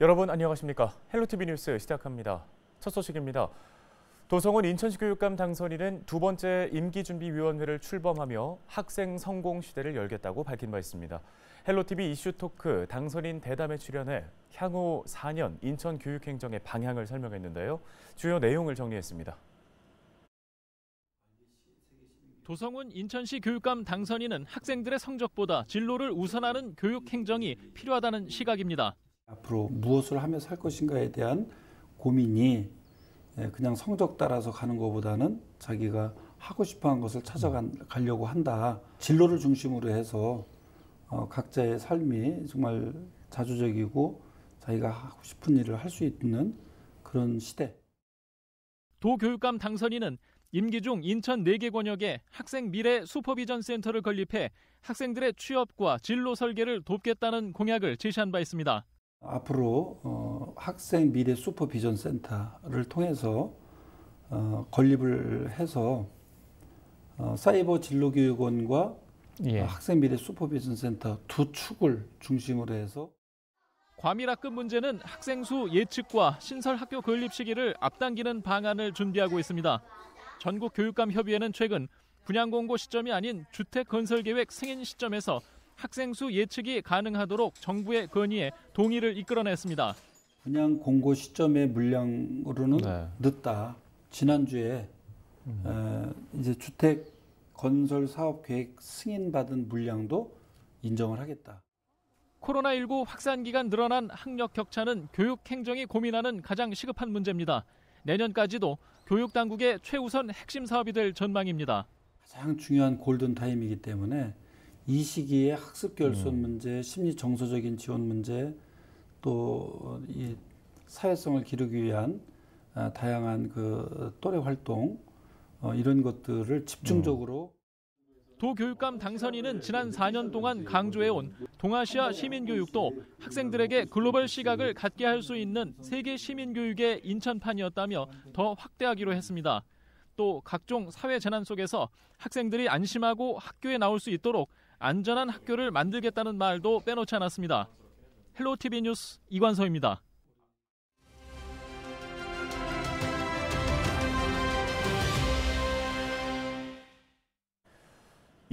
여러분 안녕하십니까? 헬로티비 뉴스 시작합니다. 첫 소식입니다. 도성훈 인천시 교육감 당선인은 두 번째 임기준비위원회를 출범하며 학생 성공 시대를 열겠다고 밝힌 바 있습니다. 헬로티비 이슈토크 당선인 대담에 출연해 향후 4년 인천 교육행정의 방향을 설명했는데요. 주요 내용을 정리했습니다. 도성훈 인천시 교육감 당선인은 학생들의 성적보다 진로를 우선하는 교육 행정이 필요하다는 시각입니다. 앞으로 무엇을 하며 살 것인가에 대한 고민이 예, 그냥 성적 따라서 가는 것보다는 자기가 하고 싶어하는 것을 찾아가려고 한다. 진로를 중심으로 해서 어, 각자의 삶이 정말 자주적이고 자기가 하고 싶은 일을 할 수 있는 그런 시대. 도교육감 당선인은 임기 중 인천 4개 권역에 학생 미래 슈퍼비전 센터를 건립해 학생들의 취업과 진로 설계를 돕겠다는 공약을 제시한 바 있습니다. 앞으로 어, 학생 미래 슈퍼비전 센터를 통해서 어, 건립을 해서 어, 사이버 진로교육원과 예. 학생 미래 슈퍼비전 센터 두 축을 중심으로 해서 과밀학급 문제는 학생 수 예측과 신설 학교 건립 시기를 앞당기는 방안을 준비하고 있습니다. 전국 교육감 협의회는 최근 분양 공고 시점이 아닌 주택 건설 계획 승인 시점에서 학생 수 예측이 가능하도록 정부의 건의에 동의를 이끌어냈습니다. 분양 공고 시점의 물량으로는 네. 늦다. 지난주에 음. 에, 이제 주택 건설 사업 계획 승인 받은 물량도 인정을 하겠다. 코로나19 확산 기간 늘어난 학력 격차는 교육 행정이 고민하는 가장 시급한 문제입니다. 내년까지도 교육 당국의 최우선 핵심 사업이 될 전망입니다. 가장 중요한 골든 타임이기 때문에 이 시기에 학습 결손 음. 문제, 심리 정서적인 지원 문제, 또 이 사회성을 기르기 위한 아, 다양한 그 또래 활동 어, 이런 것들을 집중적으로 음. 도교육감 당선인은 지난 4년 동안 강조해온 동아시아 시민교육도 학생들에게 글로벌 시각을 갖게 할 수 있는 세계 시민교육의 인천판이었다며 더 확대하기로 했습니다. 또 각종 사회 재난 속에서 학생들이 안심하고 학교에 나올 수 있도록 안전한 학교를 만들겠다는 말도 빼놓지 않았습니다. 헬로 TV 뉴스 이관서입니다.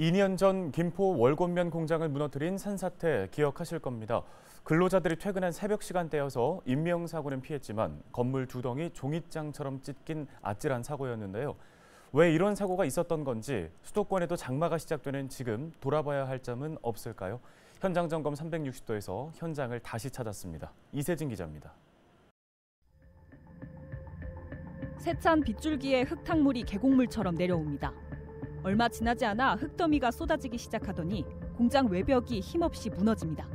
2년 전 김포 월곤면 공장을 무너뜨린 산사태 기억하실 겁니다. 근로자들이 퇴근한 새벽 시간대여서 인명사고는 피했지만 건물 두 덩이 종이장처럼 찢긴 아찔한 사고였는데요. 왜 이런 사고가 있었던 건지 수도권에도 장마가 시작되는 지금 돌아봐야 할 점은 없을까요? 현장 점검 360도에서 현장을 다시 찾았습니다. 이세진 기자입니다. 세찬 빗줄기에 흙탕물이 계곡물처럼 내려옵니다. 얼마 지나지 않아 흙더미가 쏟아지기 시작하더니 공장 외벽이 힘없이 무너집니다.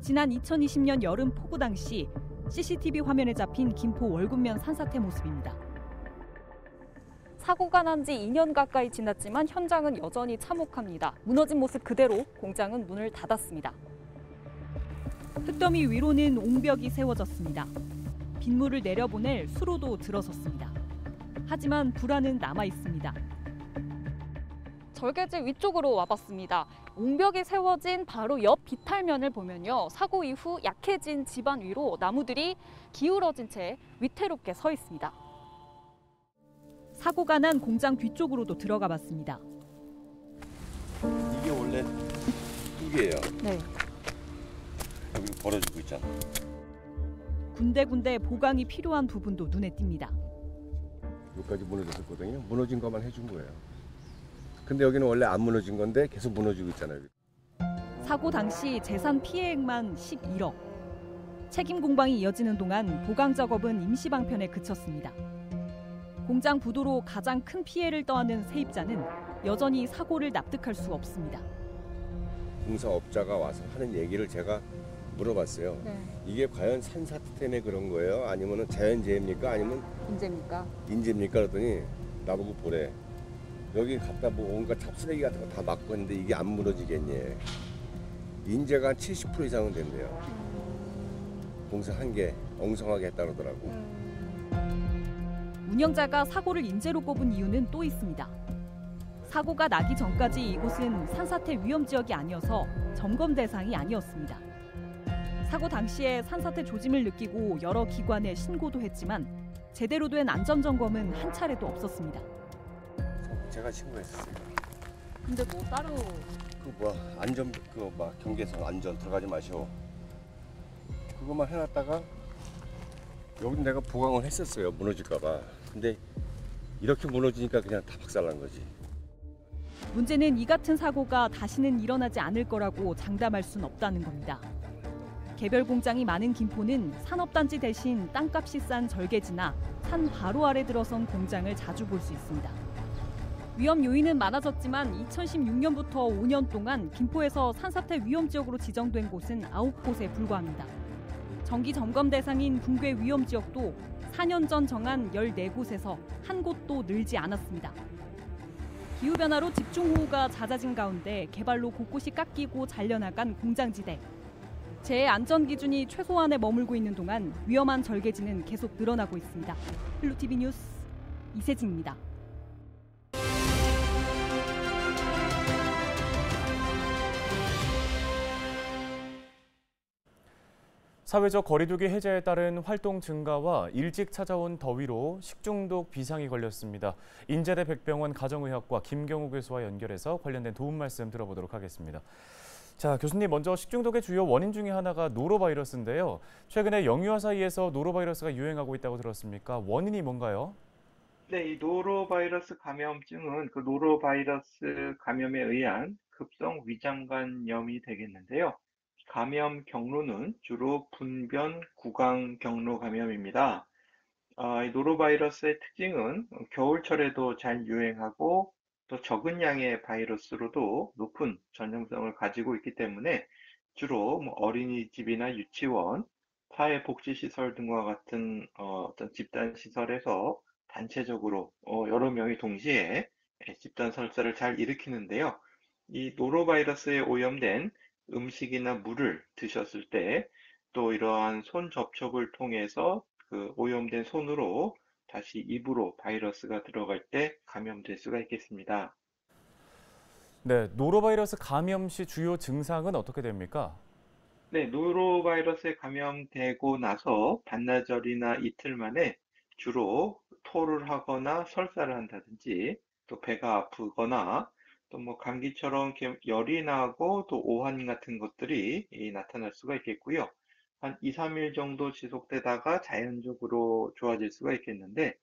지난 2020년 여름 폭우 당시 CCTV 화면에 잡힌 김포 월군면 산사태 모습입니다. 사고가 난 지 2년 가까이 지났지만 현장은 여전히 참혹합니다. 무너진 모습 그대로 공장은 문을 닫았습니다. 흙더미 위로는 옹벽이 세워졌습니다. 빗물을 내려보낼 수로도 들어섰습니다. 하지만 불안은 남아 있습니다. 절개지 위쪽으로 와봤습니다. 옹벽이 세워진 바로 옆 비탈면을 보면요. 사고 이후 약해진 집안 위로 나무들이 기울어진 채 위태롭게 서 있습니다. 사고가 난 공장 뒤쪽으로도 들어가 봤습니다. 이게 원래 뚝이에요. 네. 여기 벌어지고 있잖아. 군데군데 보강이 필요한 부분도 눈에 띕니다. 여기까지 무너졌었거든요. 무너진 것만 해준 거예요. 근데 여기는 원래 안 무너진 건데 계속 무너지고 있잖아요. 사고 당시 재산 피해액만 11억. 책임 공방이 이어지는 동안 보강 작업은 임시 방편에 그쳤습니다. 공장 부도로 가장 큰 피해를 떠안은 세입자는 여전히 사고를 납득할 수 없습니다. 공사업자가 와서 하는 얘기를 제가 물어봤어요. 네. 이게 과연 산사태 때문에 그런 거예요? 아니면 자연재해입니까? 아니면 인재입니까? 인재입니까? 그랬더니 나보고 보래. 여기 갖다 뭐 온갖 잡쓰레기 같은 거 다 막고 있는데 이게 안 무너지겠니? 인재가 한70% 이상은 된대요. 음. 공사 한 개 엉성하게 했다 그러더라고. 음. 운영자가 사고를 인재로 꼽은 이유는 또 있습니다. 사고가 나기 전까지 이곳은 산사태 위험 지역이 아니어서 점검 대상이 아니었습니다. 사고 당시에 산사태 조짐을 느끼고 여러 기관에 신고도 했지만 제대로 된 안전 점검은 한 차례도 없었습니다. 제가 신고했었어요. 근데 뭐 따로 그 뭐야 안전 그 막 경계선 안전 들어가지 마시오. 그것만 해놨다가 여기 내가 보강을 했었어요 무너질까봐. 근데 이렇게 무너지니까 그냥 다 박살난 거지. 문제는 이 같은 사고가 다시는 일어나지 않을 거라고 장담할 순 없다는 겁니다. 개별 공장이 많은 김포는 산업단지 대신 땅값이 싼 절개지나 산 바로 아래 들어선 공장을 자주 볼 수 있습니다. 위험 요인은 많아졌지만 2016년부터 5년 동안 김포에서 산사태 위험 지역으로 지정된 곳은 9곳에 불과합니다. 정기 점검 대상인 붕괴 위험 지역도 4년 전 정한 14곳에서 한 곳도 늘지 않았습니다. 기후변화로 집중호우가 잦아진 가운데 개발로 곳곳이 깎이고 잘려나간 공장지대. 재해 안전 기준이 최소한에 머물고 있는 동안 위험한 절개지는 계속 늘어나고 있습니다. 헬로티비 뉴스 이세진입니다. 사회적 거리두기 해제에 따른 활동 증가와 일찍 찾아온 더위로 식중독 비상이 걸렸습니다. 인제대 백병원 가정의학과 김경우 교수와 연결해서 관련된 도움 말씀 들어보도록 하겠습니다. 자, 교수님 먼저 식중독의 주요 원인 중에 하나가 노로바이러스인데요. 최근에 영유아 사이에서 노로바이러스가 유행하고 있다고 들었습니까? 원인이 뭔가요? 네, 이 노로바이러스 감염증은 그 노로바이러스 감염에 의한 급성 위장관염이 되겠는데요. 감염 경로는 주로 분변 구강 경로 감염입니다. 아, 이 노로바이러스의 특징은 겨울철에도 잘 유행하고 또 적은 양의 바이러스로도 높은 전염성을 가지고 있기 때문에 주로 뭐 어린이집이나 유치원, 사회복지시설 등과 같은 어, 어떤 집단 시설에서 단체적으로 어, 여러 명이 동시에 집단 설사를 잘 일으키는데요. 이 노로바이러스에 오염된 음식이나 물을 드셨을 때 또 이러한 손 접촉을 통해서 그 오염된 손으로 다시 입으로 바이러스가 들어갈 때 감염될 수가 있겠습니다. 네, 노로바이러스 감염 시 주요 증상은 어떻게 됩니까? 네, 노로바이러스에 감염되고 나서 반나절이나 이틀 만에 주로 토를 하거나 설사를 한다든지 또 배가 아프거나 또 뭐 감기처럼 열이 나고 또 오한 같은 것들이 나타날 수가 있겠고요. 한 2, 3일 정도 지속되다가 자연적으로 좋아질 수가 있겠는데,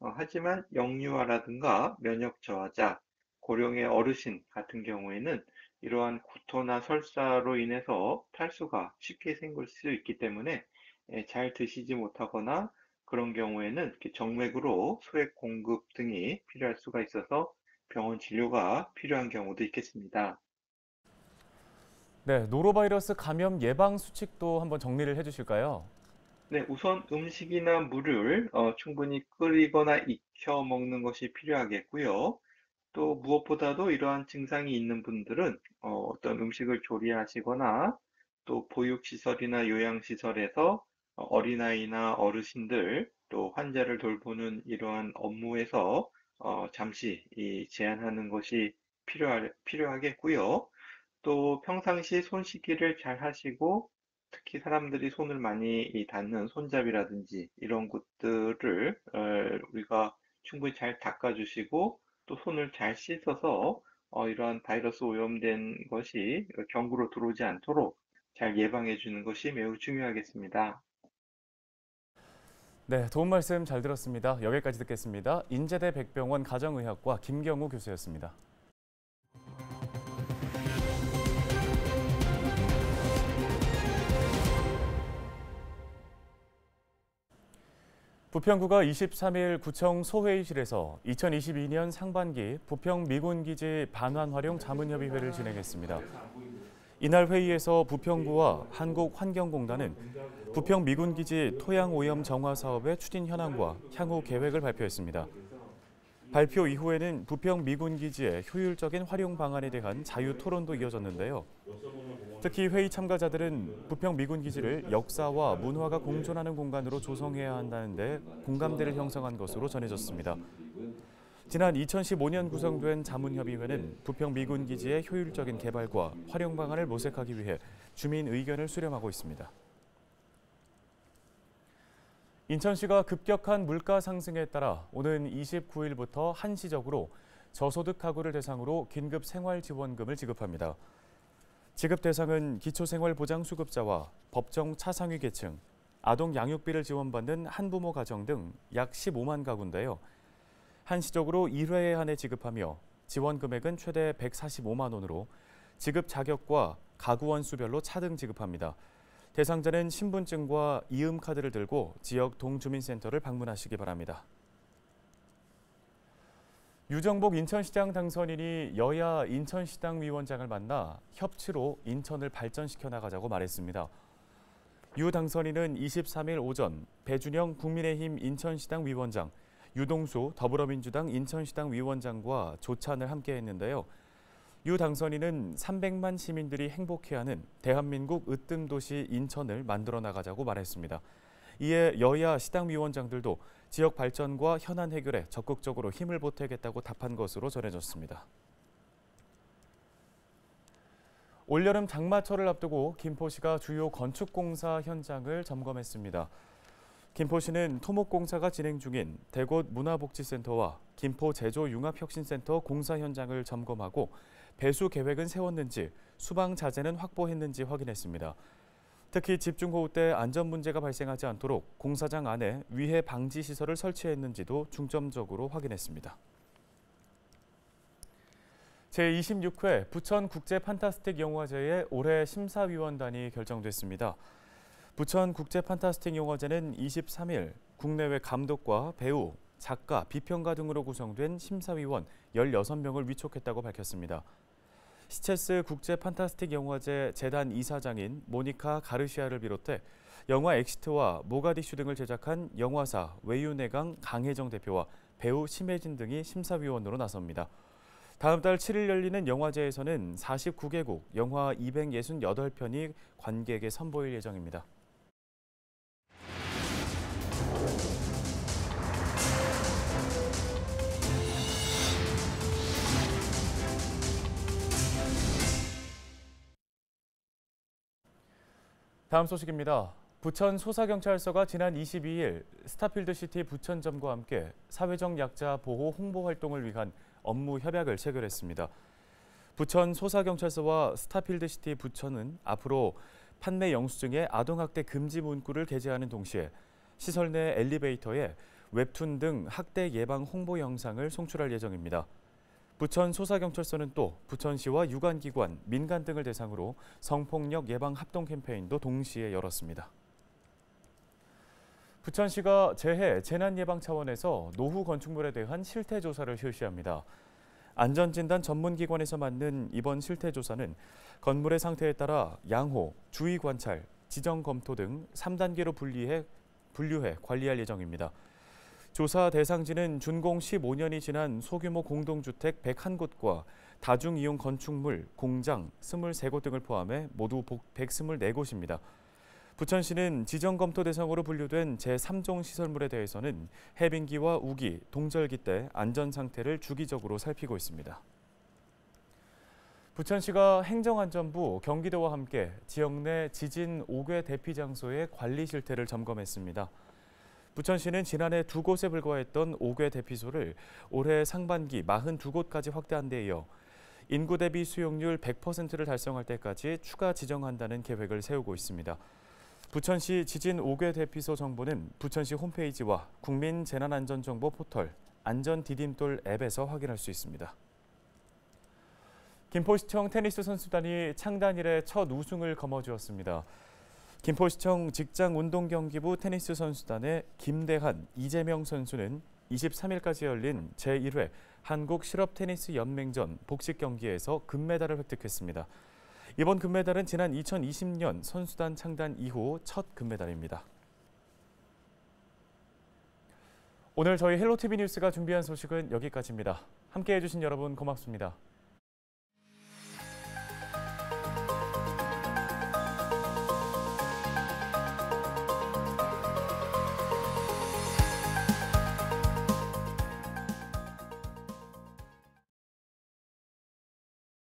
어, 하지만 영유아라든가 면역 저하자, 고령의 어르신 같은 경우에는 이러한 구토나 설사로 인해서 탈수가 쉽게 생길 수 있기 때문에 예, 잘 드시지 못하거나 그런 경우에는 정맥으로 소액 공급 등이 필요할 수가 있어서 병원 진료가 필요한 경우도 있겠습니다. 네, 노로바이러스 감염 예방 수칙도 한번 정리를 해주실까요? 네, 우선 음식이나 물을 어, 충분히 끓이거나 익혀 먹는 것이 필요하겠고요. 또 무엇보다도 이러한 증상이 있는 분들은 어, 어떤 음식을 조리하시거나 또 보육시설이나 요양시설에서 어린아이나 어르신들 또 환자를 돌보는 이러한 업무에서 어, 잠시 이 제한하는 것이 필요하, 필요하겠고요. 또 평상시 손 씻기를 잘 하시고 특히 사람들이 손을 많이 닿는 손잡이라든지 이런 것들을 어, 우리가 충분히 잘 닦아주시고 또 손을 잘 씻어서 어, 이러한 바이러스 오염된 것이 경구로 들어오지 않도록 잘 예방해 주는 것이 매우 중요하겠습니다. 네, 도움 말씀 잘 들었습니다. 여기까지 듣겠습니다. 인제대 백병원 가정의학과 김경우 교수였습니다. 부평구가 23일 구청 소회의실에서 2022년 상반기 부평 미군기지 반환 활용 자문협의회를 진행했습니다. 이날 회의에서 부평구와 한국환경공단은 부평 미군기지 토양오염 정화 사업의 추진 현황과 향후 계획을 발표했습니다. 발표 이후에는 부평 미군기지의 효율적인 활용 방안에 대한 자유 토론도 이어졌는데요. 특히 회의 참가자들은 부평 미군기지를 역사와 문화가 공존하는 공간으로 조성해야 한다는데 공감대를 형성한 것으로 전해졌습니다. 지난 2015년 구성된 자문협의회는 부평 미군 기지의 효율적인 개발과 활용 방안을 모색하기 위해 주민 의견을 수렴하고 있습니다. 인천시가 급격한 물가 상승에 따라 오는 29일부터 한시적으로 저소득 가구를 대상으로 긴급 생활 지원금을 지급합니다. 지급 대상은 기초생활보장수급자와 법정 차상위 계층, 아동 양육비를 지원받는 한부모 가정 등 약 15만 가구인데요. 한시적으로 1회에 한해 지급하며 지원 금액은 최대 145만 원으로 지급 자격과 가구 원수별로 차등 지급합니다. 대상자는 신분증과 이음 카드를 들고 지역 동주민센터를 방문하시기 바랍니다. 유정복 인천시장 당선인이 여야 인천시당 위원장을 만나 협치로 인천을 발전시켜 나가자고 말했습니다. 유 당선인은 23일 오전 배준영 국민의힘 인천시당 위원장, 유동수 더불어민주당 인천시당 위원장과 조찬을 함께 했는데요. 유 당선인은 300만 시민들이 행복해하는 대한민국 으뜸 도시 인천을 만들어 나가자고 말했습니다. 이에 여야 시당 위원장들도 지역 발전과 현안 해결에 적극적으로 힘을 보태겠다고 답한 것으로 전해졌습니다. 올여름 장마철을 앞두고 김포시가 주요 건축공사 현장을 점검했습니다. 김포시는 토목공사가 진행 중인 대곳 문화복지센터와 김포 제조융합혁신센터 공사 현장을 점검하고 배수 계획은 세웠는지 수방 자재는 확보했는지 확인했습니다. 특히 집중호우 때 안전 문제가 발생하지 않도록 공사장 안에 위해 방지 시설을 설치했는지도 중점적으로 확인했습니다. 제26회 부천 국제 판타스틱 영화제의 올해 심사위원단이 결정됐습니다. 부천 국제 판타스틱 영화제는 23일 국내외 감독과 배우, 작가, 비평가 등으로 구성된 심사위원 16명을 위촉했다고 밝혔습니다. 시체스 국제 판타스틱 영화제 재단 이사장인 모니카 가르시아를 비롯해 영화 엑시트와 모가디슈 등을 제작한 영화사 외유내강 강혜정 대표와 배우 심혜진 등이 심사위원으로 나섭니다. 다음 달 7일 열리는 영화제에서는 49개국 영화 268편이 관객에 선보일 예정입니다. 다음 소식입니다. 부천 소사경찰서가 지난 22일 스타필드시티 부천점과 함께 사회적 약자 보호 홍보 활동을 위한 업무 협약을 체결했습니다. 부천 소사경찰서와 스타필드시티 부천은 앞으로 판매 영수증에 아동학대 금지 문구를 게재하는 동시에 시설 내 엘리베이터에 웹툰 등 학대 예방 홍보 영상을 송출할 예정입니다. 부천 소사경찰서는 또 부천시와 유관기관, 민간 등을 대상으로 성폭력 예방 합동 캠페인도 동시에 열었습니다. 부천시가 재해 재난 예방 차원에서 노후 건축물에 대한 실태 조사를 실시합니다. 안전진단 전문기관에서 맡는 이번 실태 조사는 건물의 상태에 따라 양호, 주의 관찰, 지정 검토 등 3단계로 분리해 분류해 관리할 예정입니다. 조사 대상지는 준공 15년이 지난 소규모 공동주택 101곳과 다중이용 건축물, 공장 23곳 등을 포함해 모두 124곳입니다. 부천시는 지정검토 대상으로 분류된 제3종 시설물에 대해서는 해빙기와 우기, 동절기 때 안전 상태를 주기적으로 살피고 있습니다. 부천시가 행정안전부, 경기도와 함께 지역 내 지진 5개 대피 장소의 관리 실태를 점검했습니다. 부천시는 지난해 두 곳에 불과했던 5개 대피소를 올해 상반기 42곳까지 확대한 데 이어 인구 대비 수용률 100%를 달성할 때까지 추가 지정한다는 계획을 세우고 있습니다. 부천시 지진 5개 대피소 정보는 부천시 홈페이지와 국민재난안전정보 포털 안전디딤돌 앱에서 확인할 수 있습니다. 김포시청 테니스 선수단이 창단 이래 첫 우승을 거머쥐었습니다. 김포시청 직장운동경기부 테니스 선수단의 김대한, 이재명 선수는 23일까지 열린 제1회 한국 실업테니스 연맹전 복식 경기에서 금메달을 획득했습니다. 이번 금메달은 지난 2020년 선수단 창단 이후 첫 금메달입니다. 오늘 저희 헬로티비 뉴스가 준비한 소식은 여기까지입니다. 함께해 주신 여러분 고맙습니다.